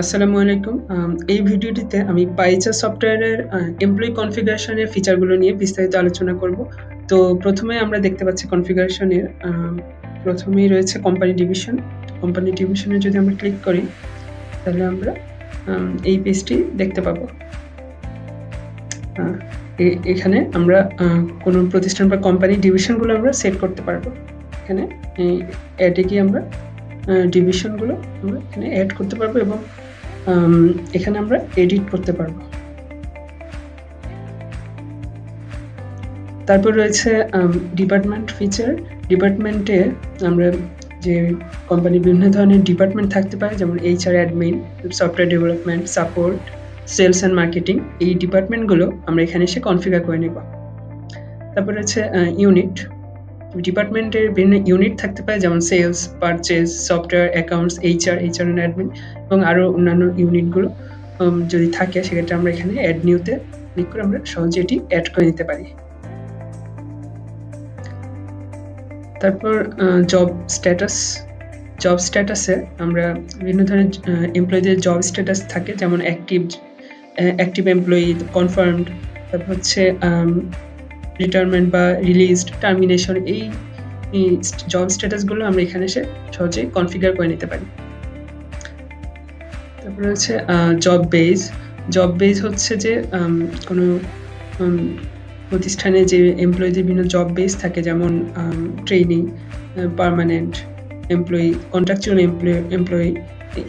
আসসালামু আলাইকুম। এই ভিডিওটিতে আমি পাইচার সফটওয়্যারের এমপ্লয়ি কনফিগারেশনের ফিচারগুলো নিয়ে বিস্তারিত আলোচনা করব। তো প্রথমে আমরা দেখতে পাচ্ছি কনফিগারেশনের প্রথমেই রয়েছে কোম্পানি ডিভিশন। কোম্পানি ডিভিশনে যদি আমরা ক্লিক করি, তাহলে আমরা এই পেজটি দেখতে পাবো। এখানে আমরা কোনো প্রতিষ্ঠান বা কোম্পানি ডিভিশনগুলো আমরা সেট করতে পারব। এখানে এই এ গিয়ে আমরা ডিভিশনগুলো আমরা এখানে অ্যাড করতে পারব এবং এখানে আমরা এডিট করতে পারব। তারপর রয়েছে ডিপার্টমেন্ট ফিচার। ডিপার্টমেন্টে আমরা যে কোম্পানির বিভিন্ন ধরনের ডিপার্টমেন্ট থাকতে পারে যেমন HR admin, software development, support, sales and marketing এই ডিপার্টমেন্টগুলো আমরা এখানে এসে কনফিগার করে নেব তারপর রয়েছে ইউনিট। ডিপার্টমেন্টের বিভিন্ন ইউনিট থাকতে পারে যেমন sales, purchase, software, accounts, HR, HR and admin এবং আরও অন্যান্য ইউনিটগুলো যদি থাকে সেক্ষেত্রে আমরা এখানে অ্যাড নিউ তে ক্লিক করে আমরা সহজে এটি অ্যাড করে নিতে পারি। তারপর জব স্ট্যাটাস। জব স্ট্যাটাসে আমরা বিভিন্ন ধরনের এমপ্লয়িদের জব স্ট্যাটাস থাকে যেমন অ্যাক্টিভ অ্যাক্টিভ এমপ্লয়ি, কনফার্মড তারপর হচ্ছে রিটায়ারমেন্ট বা রিলিজড, টার্মিনেশন এই জব স্ট্যাটাসগুলো আমরা এখানে এসে সহজেই কনফিগার করে নিতে পারি। তারপরে হচ্ছে জব বেজ। জব বেজ হচ্ছে যে কোনো প্রতিষ্ঠানে যে এমপ্লয়িদের বিভিন্ন জব বেজ থাকে যেমন training permanent employee, contractual employee employee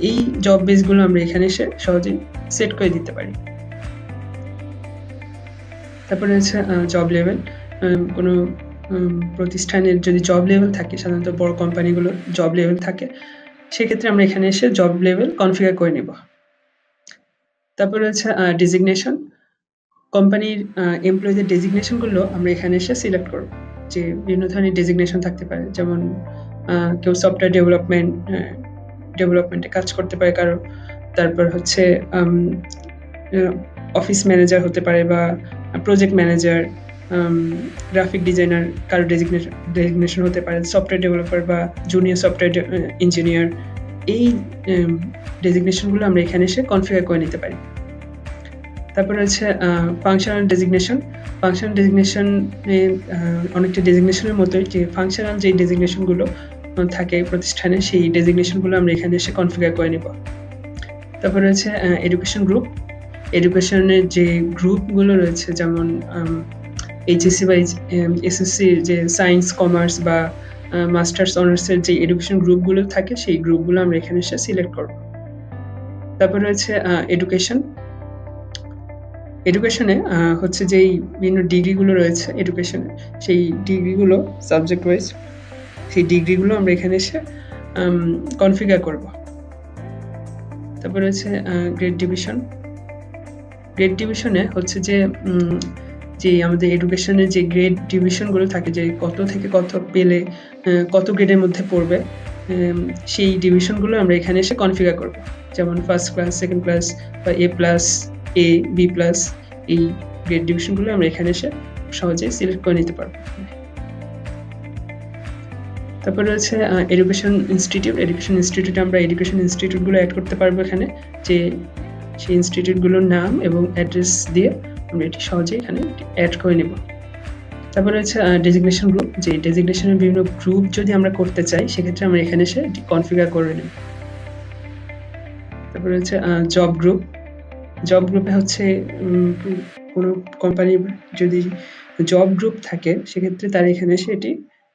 এই জব বেজগুলো আমরা এখানে এসে সহজেই সেট করে দিতে পারি। তারপরে হচ্ছে জব লেভেল। কোনো প্রতিষ্ঠানের যদি জব লেভেল থাকে, সাধারণত বড় কোম্পানিগুলোর জব লেভেল থাকে। সেক্ষেত্রে আমরা এখানে এসে জব লেভেল কনফিগার করে নেব তারপর আ ডেজিগনেশন। কোম্পানির এমপ্লয়িদের ডেজিগনেশনগুলো আমরা এখানে এসে সিলেক্ট করব। যে বিভিন্ন ধরনের ডেজিগনেশন থাকতে পারে। যেমন কেউ সফটওয়্যার ডেভেলপমেন্ট ডেভেলপমেন্টে কাজ করতে পারে কারও। তারপর হচ্ছে অফিস ম্যানেজার হতে পারে বা প্রজেক্ট ম্যানেজার, গ্রাফিক ডিজাইনার কারও ডেজিগনেশন ডেজিগনেশন হতে পারে। সফটওয়্যার ডেভেলপার বা জুনিয়র সফটওয়্যার ইঞ্জিনিয়ার এই ডেজিগনেশনগুলো আমরা এখানে এসে কনফিগার করে নিতে পারি। তারপর আ ফাংশনাল ডেজিগনেশন। ফাংশনাল ডেজিগনেশন অনেকটা ডেজিগনেশনের মতোই যে ফাংশনাল যে ডেজিগনেশনগুলো থাকে প্রতিষ্ঠানে সেই ডেজিগনেশনগুলো আমরা এখানে এসে কনফিগার করে নিব। তারপর রয়েছে এডুকেশন গ্রুপ। এডুকেশনের যে গ্রুপগুলো রয়েছে যেমন এইচএসসি বা এইচ এম এসএসসি যে সায়েন্স, কমার্স বা মাস্টার্স অনার্সের যে এডুকেশন গ্রুপগুলো থাকে সেই গ্রুপগুলো আমরা এখানে এসে সিলেক্ট করব। তারপর রয়েছে এডুকেশন। এডুকেশনে হচ্ছে যেই বিভিন্ন ডিগ্রিগুলো রয়েছে এডুকেশনে সেই ডিগ্রিগুলো সাবজেক্ট ওয়াইজ সেই ডিগ্রিগুলো আমরা এখানে এসে কনফিগার করব। তারপর রয়েছে গ্রেড ডিভিশন। গ্রেড ডিভিশনে হচ্ছে যে যে আমাদের এডুকেশনের যে গ্রেড ডিভিশনগুলো থাকে যে কত থেকে কত পেলে কত গ্রেডের মধ্যে পড়বে সেই ডিভিশনগুলো আমরা এখানে এসে কনফিগার করব। যেমন ফার্স্ট ক্লাস, সেকেন্ড ক্লাস বা A plus, A, B plus এই গ্রেড ডিভিশনগুলো আমরা এখানে এসে সহজেই সিলেক্ট করে নিতে পারব তারপর রয়েছে এডুকেশন ইনস্টিটিউট। এডুকেশন ইনস্টিটিউটে আমরা এডুকেশন ইনস্টিটিউটগুলো অ্যাড করতে পারব এখানে। যে সেই ইনস্টিটিউটগুলোর নাম এবং অ্যাড্রেস দিয়ে আমরা এটি সহজেই এখানে অ্যাড করে নেব তারপর রয়েছে ডেজিগনেশন গ্রুপ। যে ডেজিগনেশনের বিভিন্ন গ্রুপ যদি আমরা করতে চাই, সেক্ষেত্রে আমরা এখানে এসে এটি কনফিগার করে নেব। তারপর রয়েছে জব গ্রুপ। জব গ্রুপে হচ্ছে কোনো কোম্পানির যদি জব গ্রুপ থাকে, সেক্ষেত্রে তারা এখানে এসে এটি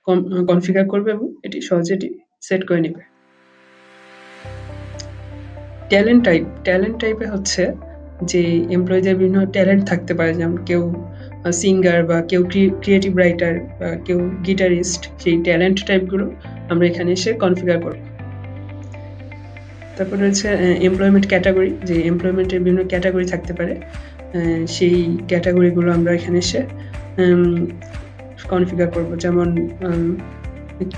কন কনফিগার করবে এবং এটি সহজে এটি সেট করে নিবে। Talent type. ট্যালেন্ট টাইপে হচ্ছে যে এমপ্লয়িদের বিভিন্ন ট্যালেন্ট থাকতে পারে, যেমন কেউ সিঙ্গার বা কেউ ক্রি ক্রিয়েটিভ রাইটার বা কেউ গিটারিস্ট সেই ট্যালেন্ট টাইপগুলো আমরা এখানে এসে কনফিগার করব। তারপর হচ্ছে এমপ্লয়মেন্ট ক্যাটাগরি যে এমপ্লয়মেন্টের বিভিন্ন ক্যাটাগরি থাকতে পারে। সেই ক্যাটাগরিগুলো আমরা এখানে এসে কনফিগার করব। যেমন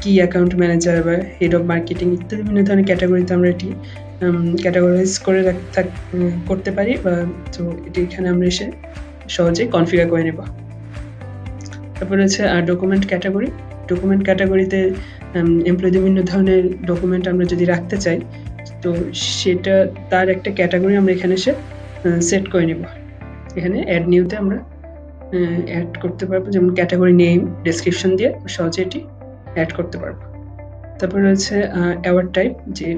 কি অ্যাকাউন্ট ম্যানেজার বা হেড অফ মার্কেটিং ইত্যাদি বিভিন্ন ধরনের ক্যাটাগরিতে আমরা এটি ক্যাটেগরাইজ করে করতে পারি, বা তো এটি এখানে আমরা এসে সহজেই কনফিগার করে নেব। তারপর হচ্ছে ডকুমেন্ট ক্যাটাগরি ডকুমেন্ট ক্যাটাগরিতে এম এমপ্লয়িদের বিভিন্ন ধরনের ডকুমেন্ট আমরা যদি রাখতে চাই, তো সেটা, তার একটা ক্যাটাগরি আমরা এখানে এসে সেট করে নেব। এখানে অ্যাড নিউতে আমরা অ্যাড করতে পারব, যেমন ক্যাটাগরি নেম ডেসক্রিপশন দিয়ে সহজে এটি অ্যাড করতে পারব। তারপর রয়েছে অ্যাওয়ার্ড টাইপ যে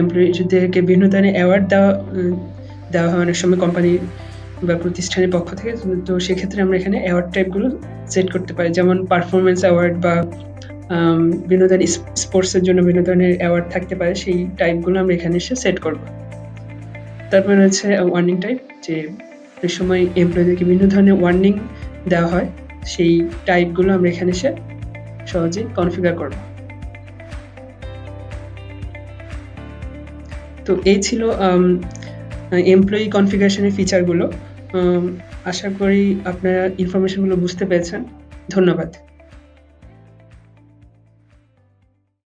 এমপ্লয়িদেরকে বিভিন্ন ধরনের অ্যাওয়ার্ড দেওয়া দেওয়া হয় অনেক সময় কোম্পানি বা প্রতিষ্ঠানের পক্ষ থেকে, তো সেক্ষেত্রে আমরা এখানে অ্যাওয়ার্ড টাইপগুলো সেট করতে পারি। যেমন পারফরমেন্স অ্যাওয়ার্ড বা বিভিন্ন ধরনের স্পোর্টসের জন্য বিভিন্ন ধরনের অ্যাওয়ার্ড থাকতে পারে, সেই টাইপগুলো আমরা এখানে এসে সেট করব। তারপরে রয়েছে ওয়ার্নিং টাইপ যে অনেক সময় এমপ্লয়ীদেরকে বিভিন্ন ধরনের ওয়ার্নিং দেওয়া হয়, সেই টাইপগুলো আমরা এখানে এসে সহজেই কনফিগার করব। তো এই ছিল এমপ্লয়ি কনফিগারেশনের ফিচারগুলো আশা করি আপনারা ইনফরমেশনগুলো বুঝতে পেরেছেন। ধন্যবাদ।